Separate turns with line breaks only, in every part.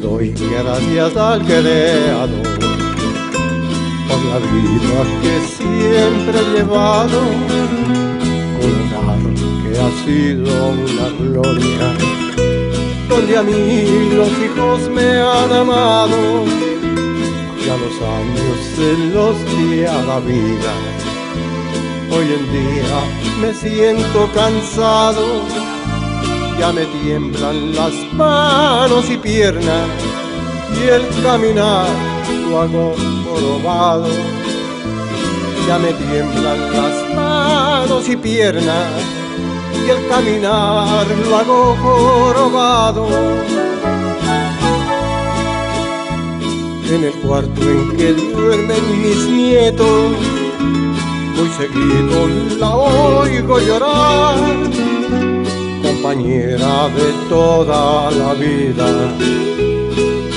Doy gracias al Creador por la vida que siempre he llevado, un que ha sido una gloria, donde a mí los hijos me han amado, y a los años se los di a la vida. Hoy en día me siento cansado, ya me tiemblan las manos y piernas, y el caminar lo hago probado. Ya me tiemblan las manos y piernas y el caminar lo hago jorobado. En el cuarto en que duermen mis nietos, muy seguido la oigo llorar, compañera de toda la vida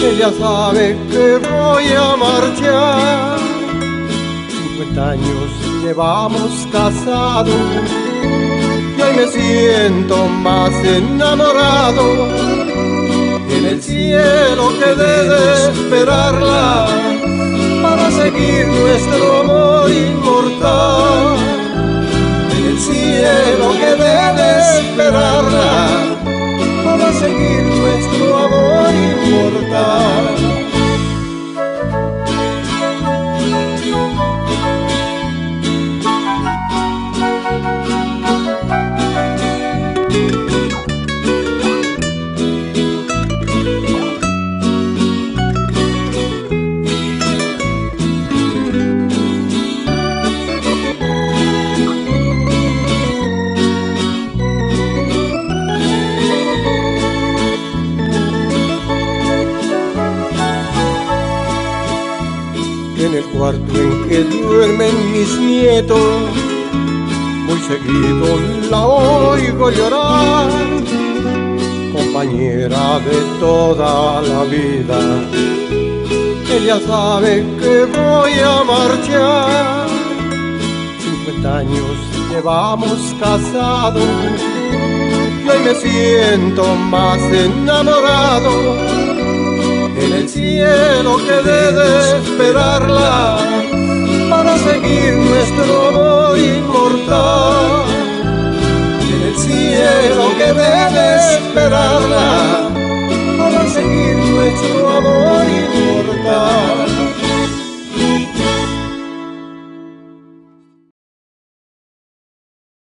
ella sabe que voy a marchar. 50 años llevamos casados y hoy me siento más enamorado. En el cielo quedé de esperarla para seguir nuestro amor inmortal. En el cielo quedé de esperarla en el cuarto en que duermen mis nietos, muy seguido la oigo llorar, compañera de toda la vida. Ella sabe que voy a marchar, 50 años llevamos casados y hoy me siento más enamorado. en el cielo quedé de esperarla para seguir nuestro amor inmortal. En el cielo quedé de esperarla para seguir nuestro amor inmortal.